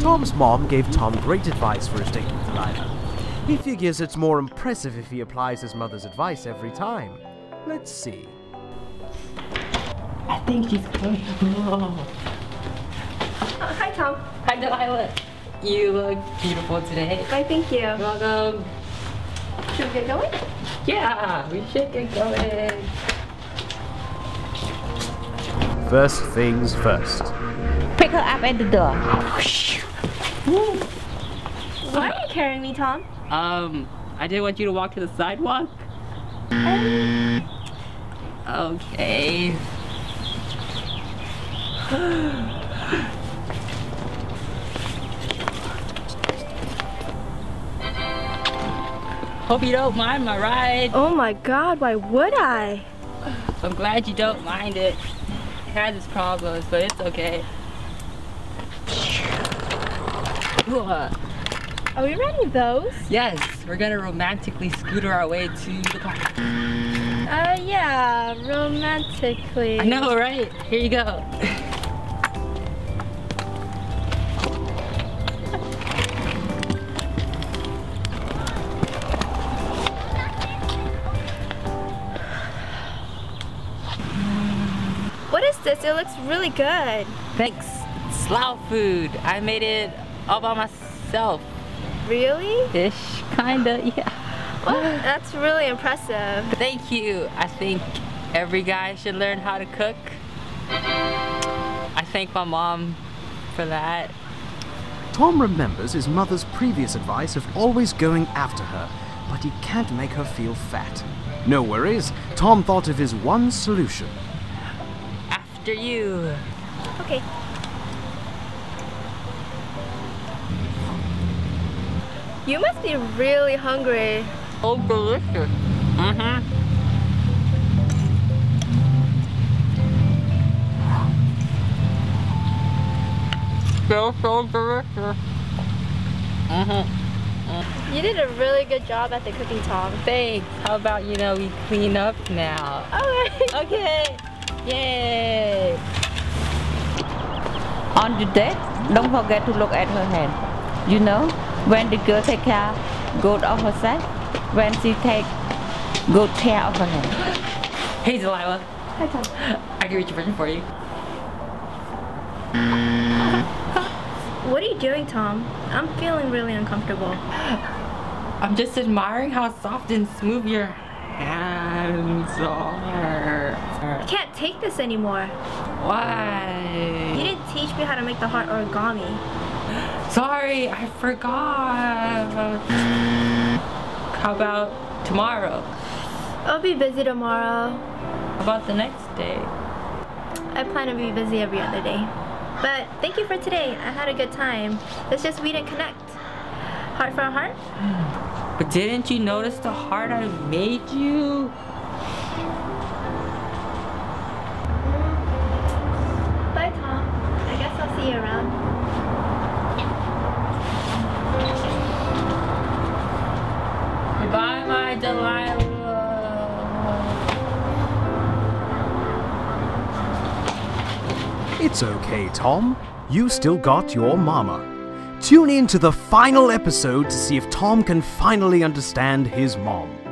Tom's mom gave Tom great advice for his date with Delilah. He figures it's more impressive if he applies his mother's advice every time. Let's see. I think she's coming. Oh. Hi, Tom. Hi, Delilah. You look beautiful today. Why, thank you. Welcome. Should we get going? Yeah, we should get going. First things first. Pick her up at the door. Why are you carrying me, Tom? Um, I didn't want you to walk to the sidewalk. Okay. Hope you don't mind my ride. Oh my god, why would I? I'm glad you don't mind it. It has its problems, but it's okay. Are we riding those? Yes, we're gonna romantically scooter our way to the park. Uh, yeah, romantically. I know, right? Here you go. This? It looks really good. Thanks. Slow food. I made it all by myself. Really? Ish, kinda, yeah. Well, that's really impressive. Thank you. I think every guy should learn how to cook. I thank my mom for that. Tom remembers his mother's previous advice of always going after her, but he can't make her feel fat. No worries, Tom thought of his one solution. After you. Okay. You must be really hungry. Oh, delicious. Mm-hmm. Still so delicious. Mm-hmm. You did a really good job at the cooking, Tom. Thanks. How about, you know, we clean up now? Alright. Okay. Yay. On the date, don't forget to look at her hand. You know, when the girl take care good of herself, when she take good care of her hand. Hey, Delilah. Hi, Tom. I can reach a present for you. What are you doing, Tom? I'm feeling really uncomfortable. I'm just admiring how soft and smooth your hands are. I can't take this anymore. Why? You didn't teach me how to make the heart origami. Sorry, I forgot. How about tomorrow? I'll be busy tomorrow. How about the next day? I plan to be busy every other day. But thank you for today. I had a good time. It's just we didn't connect. Heart for a heart? But didn't you notice the heart I made you? Bye, Tom. I guess I'll see you around. Goodbye, my Delilah. It's okay, Tom. You still got your mama. Tune in to the final episode to see if Tom can finally understand his mom.